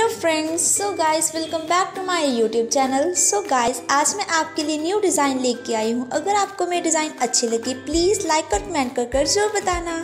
Hello friends so guys welcome back to my YouTube channel so guys आज मैं आपके लिए न्यू डिज़ाइन लेके आई हूँ। अगर आपको मेरी डिज़ाइन अच्छी लगी प्लीज़ लाइक और कमेंट कर कर ज़रूर बताना।